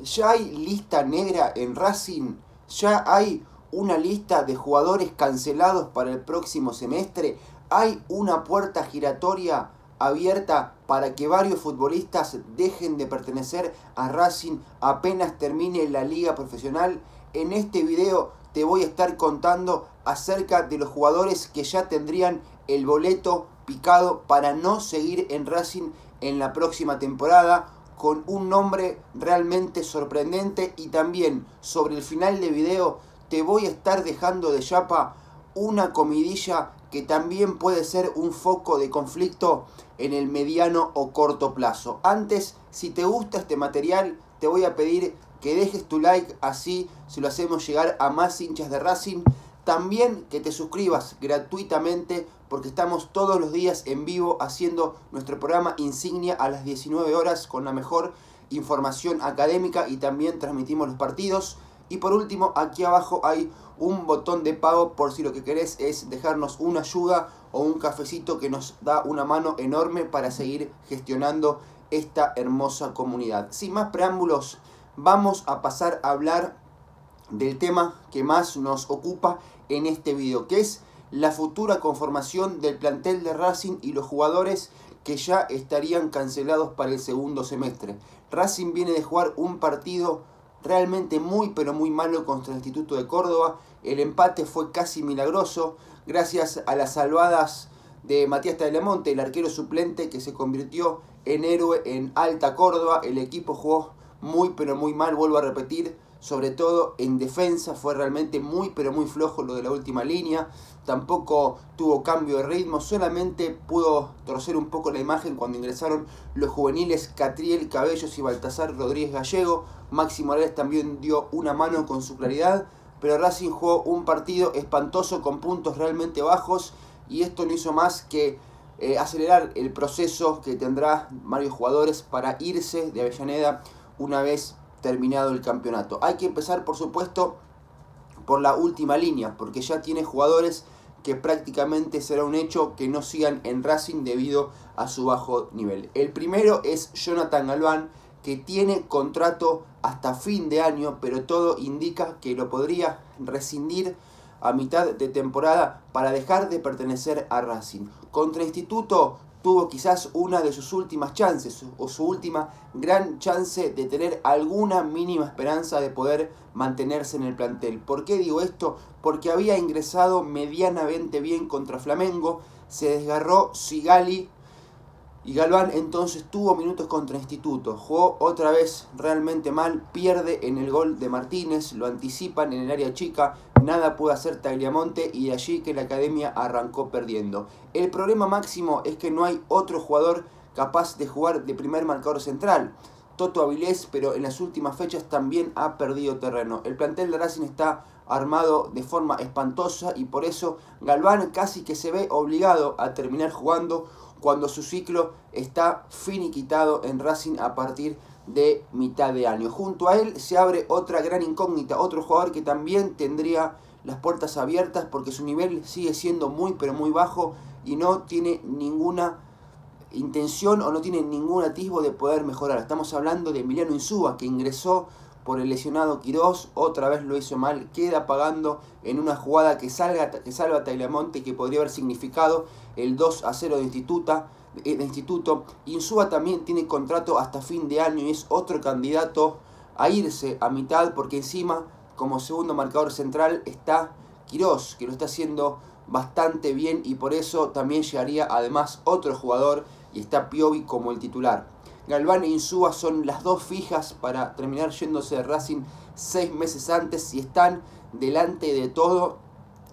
¿Ya hay lista negra en Racing? ¿Ya hay una lista de jugadores cancelados para el próximo semestre? ¿Hay una puerta giratoria abierta para que varios futbolistas dejen de pertenecer a Racing apenas termine la liga profesional? En este video te voy a estar contando acerca de los jugadores que ya tendrían el boleto picado para no seguir en Racing en la próxima temporada con un nombre realmente sorprendente y también sobre el final de video te voy a estar dejando de chapa una comidilla que también puede ser un foco de conflicto en el mediano o corto plazo. Antes, si te gusta este material, te voy a pedir que dejes tu like, así se lo hacemos llegar a más hinchas de Racing. También que te suscribas gratuitamente porque estamos todos los días en vivo haciendo nuestro programa Insignia a las 19 horas con la mejor información académica y también transmitimos los partidos. Y por último, aquí abajo hay un botón de pago por si lo que querés es dejarnos una ayuda o un cafecito que nos da una mano enorme para seguir gestionando esta hermosa comunidad. Sin más preámbulos, vamos a pasar a hablar del tema que más nos ocupa en este video, que es la futura conformación del plantel de Racing y los jugadores que ya estarían cancelados para el segundo semestre. Racing viene de jugar un partido realmente muy pero muy malo contra el Instituto de Córdoba. El empate fue casi milagroso gracias a las salvadas de Matías Tagliamonte, el arquero suplente que se convirtió en héroe en Alta Córdoba. El equipo jugó muy pero muy mal, vuelvo a repetir, sobre todo en defensa, fue realmente muy pero muy flojo lo de la última línea, tampoco tuvo cambio de ritmo, solamente pudo torcer un poco la imagen cuando ingresaron los juveniles Catriel Cabellos y Baltasar Rodríguez Gallego, Maxi Morales también dio una mano con su claridad, pero Racing jugó un partido espantoso con puntos realmente bajos y esto no hizo más que eh, acelerar el proceso que tendrá varios jugadores para irse de Avellaneda una vez terminado el campeonato. Hay que empezar, por supuesto, por la última línea, porque ya tiene jugadores que prácticamente será un hecho que no sigan en Racing debido a su bajo nivel. El primero es Jonathan Galván, que tiene contrato hasta fin de año, pero todo indica que lo podría rescindir a mitad de temporada para dejar de pertenecer a Racing. Contra Instituto tuvo quizás una de sus últimas chances o su última gran chance de tener alguna mínima esperanza de poder mantenerse en el plantel. ¿Por qué digo esto? Porque había ingresado medianamente bien contra Flamengo, se desgarró Sigali y Galván entonces tuvo minutos contra Instituto. Jugó otra vez realmente mal, pierde en el gol de Martínez, lo anticipan en el área chica, nada puede hacer Tagliamonte y de allí que la academia arrancó perdiendo. El problema máximo es que no hay otro jugador capaz de jugar de primer marcador central. Toto Avilés, pero en las últimas fechas también ha perdido terreno. El plantel de Racing está armado de forma espantosa y por eso Galván casi que se ve obligado a terminar jugando cuando su ciclo está finiquitado en Racing a partir de mitad de año. Junto a él se abre otra gran incógnita, otro jugador que también tendría las puertas abiertas porque su nivel sigue siendo muy pero muy bajo y no tiene ninguna intención o no tiene ningún atisbo de poder mejorar. Estamos hablando de Emiliano Insúa que ingresó por el lesionado Quirós, otra vez lo hizo mal, queda pagando en una jugada que, salga, que salva a Tailamonte que podría haber significado el 2 a 0 de, instituta, eh, de Instituto. Insúa también tiene contrato hasta fin de año y es otro candidato a irse a mitad porque encima como segundo marcador central está Quirós, que lo está haciendo bastante bien y por eso también llegaría además otro jugador y está Piovi como el titular. Galván e Insúa son las dos fijas para terminar yéndose de Racing seis meses antes y están delante de todo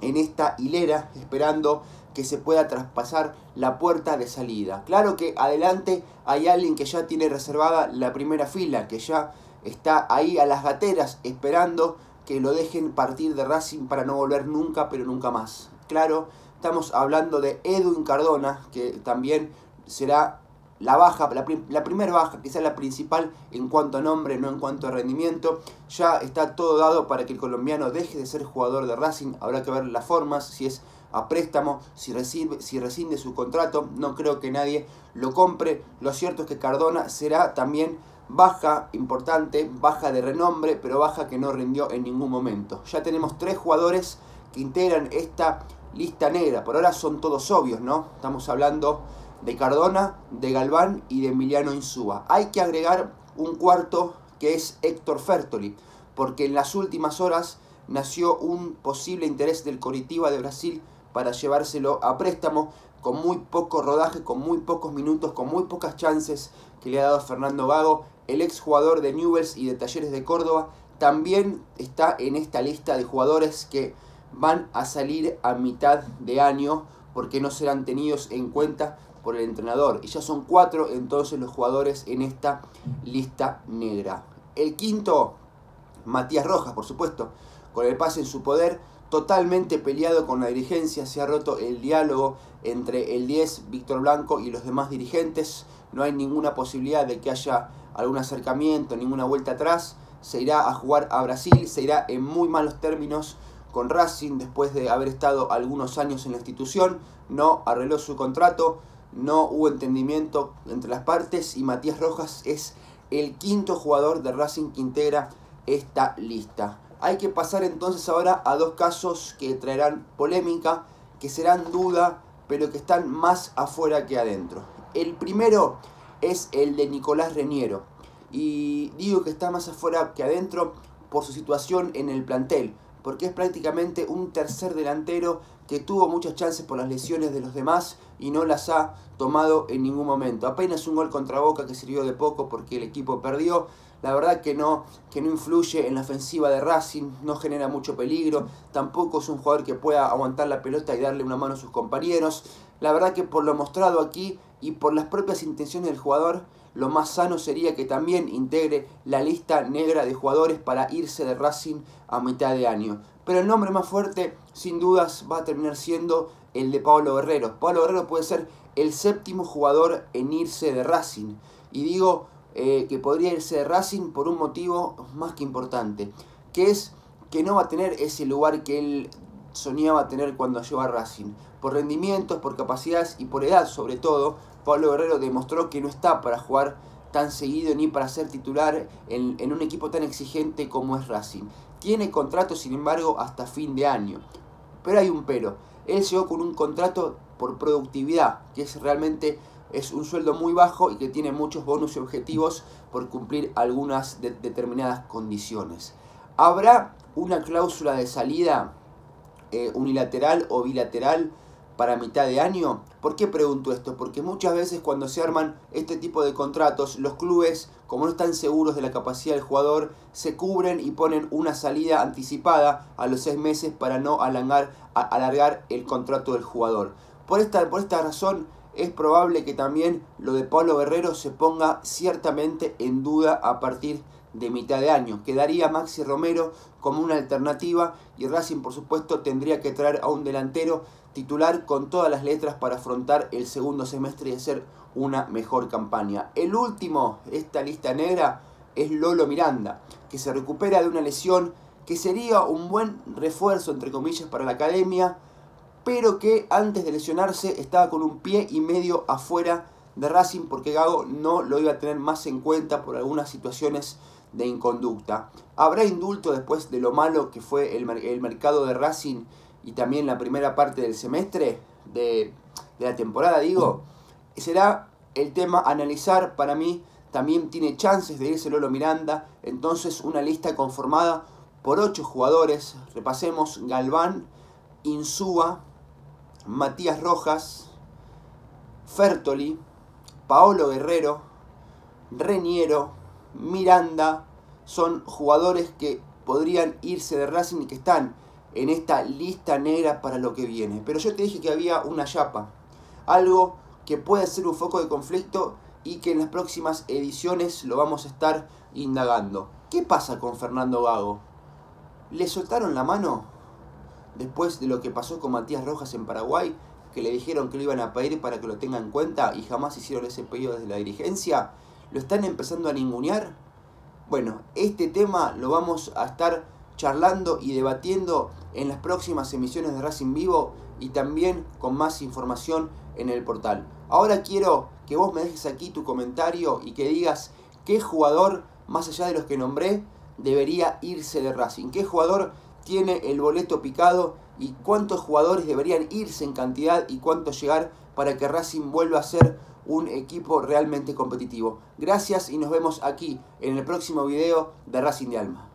en esta hilera esperando que se pueda traspasar la puerta de salida. Claro que adelante hay alguien que ya tiene reservada la primera fila, que ya está ahí a las gateras esperando que lo dejen partir de Racing para no volver nunca, pero nunca más. Claro, estamos hablando de Edwin Cardona, que también será la baja, la, primera baja, quizá la principal en cuanto a nombre, no en cuanto a rendimiento. Ya está todo dado para que el colombiano deje de ser jugador de Racing. Habrá que ver las formas, si es a préstamo, si, recibe, si rescinde su contrato. No creo que nadie lo compre. Lo cierto es que Cardona será también baja importante, baja de renombre, pero baja que no rindió en ningún momento. Ya tenemos tres jugadores que integran esta lista negra. Por ahora son todos obvios, ¿no? Estamos hablando de Cardona, de Galván y de Emiliano Insúa. Hay que agregar un cuarto que es Héctor Fertoli, porque en las últimas horas nació un posible interés del Coritiba de Brasil para llevárselo a préstamo con muy poco rodaje, con muy pocos minutos, con muy pocas chances que le ha dado Fernando Gago, el ex jugador de Newells y de Talleres de Córdoba, también está en esta lista de jugadores que van a salir a mitad de año porque no serán tenidos en cuenta por el entrenador. Y ya son cuatro entonces los jugadores en esta lista negra. El quinto, Matías Rojas, por supuesto, con el pase en su poder, totalmente peleado con la dirigencia, se ha roto el diálogo entre el 10, Víctor Blanco, y los demás dirigentes. No hay ninguna posibilidad de que haya algún acercamiento, ninguna vuelta atrás. Se irá a jugar a Brasil, se irá en muy malos términos con Racing después de haber estado algunos años en la institución. No arregló su contrato, no hubo entendimiento entre las partes y Matías Rojas es el quinto jugador de Racing que integra esta lista. Hay que pasar entonces ahora a dos casos que traerán polémica, que serán duda, pero que están más afuera que adentro. El primero es el de Nicolás Reñero. Y digo que está más afuera que adentro por su situación en el plantel, porque es prácticamente un tercer delantero que tuvo muchas chances por las lesiones de los demás y no las ha tomado en ningún momento. Apenas un gol contra Boca que sirvió de poco porque el equipo perdió. La verdad que no, que no influye en la ofensiva de Racing, no genera mucho peligro, tampoco es un jugador que pueda aguantar la pelota y darle una mano a sus compañeros. La verdad que por lo mostrado aquí y por las propias intenciones del jugador, lo más sano sería que también integre la lista negra de jugadores para irse de Racing a mitad de año. Pero el nombre más fuerte, sin dudas, va a terminar siendo el de Pablo Guerrero. Pablo Guerrero puede ser el séptimo jugador en irse de Racing. Y digo eh, que podría irse de Racing por un motivo más que importante, que es que no va a tener ese lugar que él soñaba tener cuando llegó a Racing. Por rendimientos, por capacidades y por edad sobre todo, Pablo Guerrero demostró que no está para jugar tan seguido ni para ser titular en, en, un equipo tan exigente como es Racing. Tiene contrato, sin embargo, hasta fin de año. Pero hay un pero. Él llegó con un contrato por productividad, que es realmente es un sueldo muy bajo y que tiene muchos bonus y objetivos por cumplir algunas de, determinadas condiciones. ¿Habrá una cláusula de salida eh, unilateral o bilateral para mitad de año? ¿Por qué pregunto esto? Porque muchas veces cuando se arman este tipo de contratos, los clubes, como no están seguros de la capacidad del jugador, se cubren y ponen una salida anticipada a los seis meses para no alargar, el contrato del jugador. Por esta, por esta razón es probable que también lo de Pablo Guerrero se ponga ciertamente en duda a partir de mitad de año. Quedaría Maxi Romero como una alternativa y Racing por supuesto tendría que traer a un delantero titular con todas las letras para afrontar el segundo semestre y hacer una mejor campaña. El último de esta lista negra es Lolo Miranda, que se recupera de una lesión que sería un buen refuerzo entre comillas para la academia, pero que antes de lesionarse estaba con un pie y medio afuera de Racing porque Gago no lo iba a tener más en cuenta por algunas situaciones de inconducta. ¿Habrá indulto después de lo malo que fue el, el mercado de Racing y también la primera parte del semestre de, de la temporada, digo? Será el tema analizar para mí. También tiene chances de irse Lolo Miranda. Entonces una lista conformada por ocho jugadores. Repasemos Galván, Insúa, Matías Rojas, Fertoli, Paolo Guerrero, Reniero, Miranda, son jugadores que podrían irse de Racing y que están en esta lista negra para lo que viene. Pero yo te dije que había una chapa, algo que puede ser un foco de conflicto y que en las próximas ediciones lo vamos a estar indagando. ¿Qué pasa con Fernando Gago? ¿Le soltaron la mano? después de lo que pasó con Matías Rojas en Paraguay, que le dijeron que lo iban a pedir para que lo tengan en cuenta y jamás hicieron ese pedido desde la dirigencia, lo están empezando a ningunear. Bueno, este tema lo vamos a estar charlando y debatiendo en las próximas emisiones de Racing Vivo y también con más información en el portal. Ahora quiero que vos me dejes aquí tu comentario y que digas ¿Qué jugador, más allá de los que nombré, debería irse de Racing? ¿Qué jugador tiene el boleto picado y cuántos jugadores deberían irse en cantidad y cuánto llegar para que Racing vuelva a ser un equipo realmente competitivo. Gracias y nos vemos aquí en el próximo video de Racing de Alma.